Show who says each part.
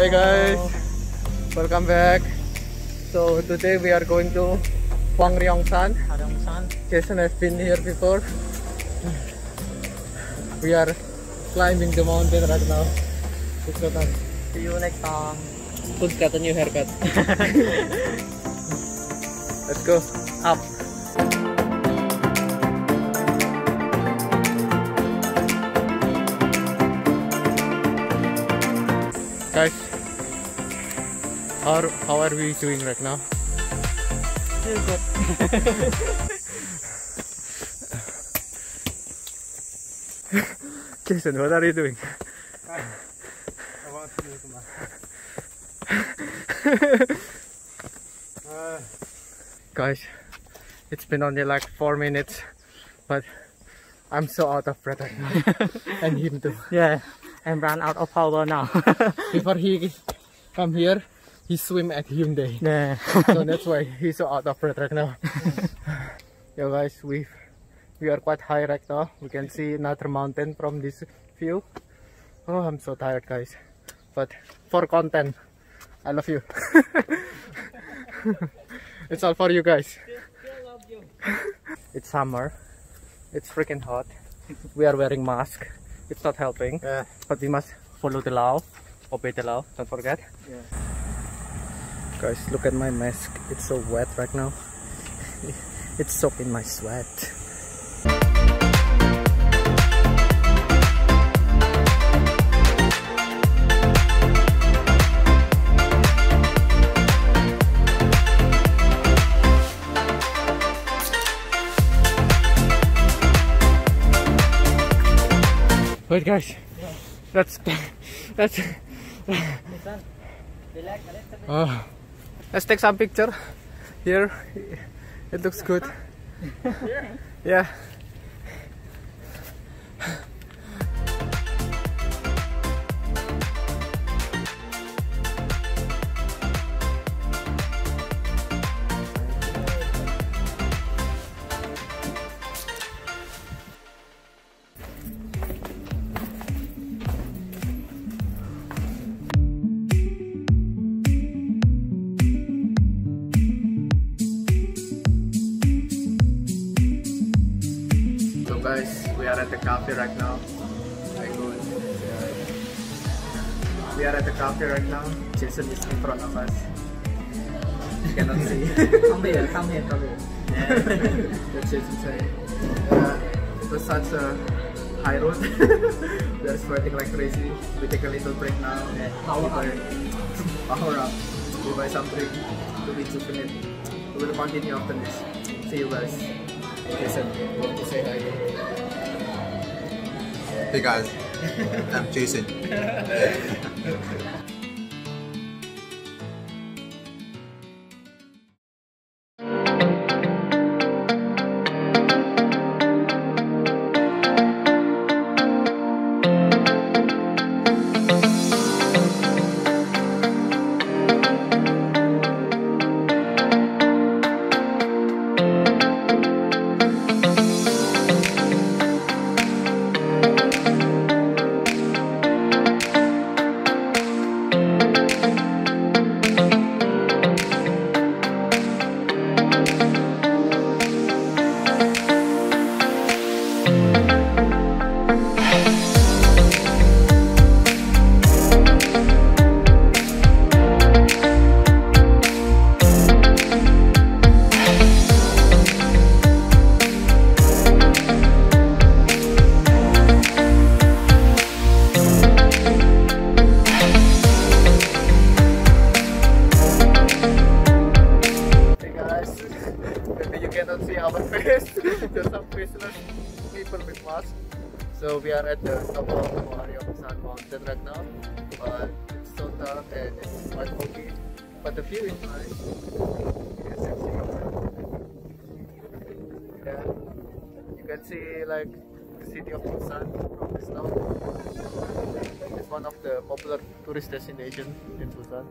Speaker 1: Hey guys, welcome back. So today we are going to Hwangryongsan.
Speaker 2: San.
Speaker 1: Jason has been here before. We are climbing the mountain right now.
Speaker 2: See you next time.
Speaker 1: A new haircut. Let's go up. Guys, how, how are we doing right now?
Speaker 2: Good.
Speaker 1: Jason, what are you doing? Guys, it's been only like four minutes, but I'm so out of breath right now. and him too.
Speaker 2: Yeah, and run out of power now.
Speaker 1: Before he come here, he swim at him day.
Speaker 2: yeah.
Speaker 1: so that's why he's so out of breath right now. yeah, guys, we we are quite high right now. We can see another mountain from this view. Oh, I'm so tired, guys. But for content, I love you. it's all for you guys. it's summer. It's freaking hot. We are wearing mask. It's not helping.
Speaker 2: Yeah.
Speaker 1: But we must follow the law. Obey the law. Don't forget.
Speaker 2: Yeah.
Speaker 1: Guys, look at my mask. It's so wet right now. it's soaked in my sweat. Wait guys, that's that's
Speaker 2: Relax a little bit.
Speaker 1: Oh, let's take some picture here. It looks good. yeah. Guys, we are at the cafe right now. We are at the cafe right now. Jason is in front of us. You cannot see.
Speaker 2: Come here, come here, come here.
Speaker 1: That's Jason saying. Uh, it was such a high road. we are sweating like crazy. We take a little break now.
Speaker 2: Power
Speaker 1: we buy, power up. We buy some drink to rejuvenate. We will continue after this. See you guys. Jason, want to say hi?
Speaker 3: Hey guys, I'm Jason.
Speaker 1: face. There's some faceless people with masks. So we are at the top of the Hwangryongsan mountain right now. But it's so dark and it's quite foggy. But the view is nice. You can see Yeah. You can see like the city of Busan from this town. It's one of the popular tourist destinations in Busan.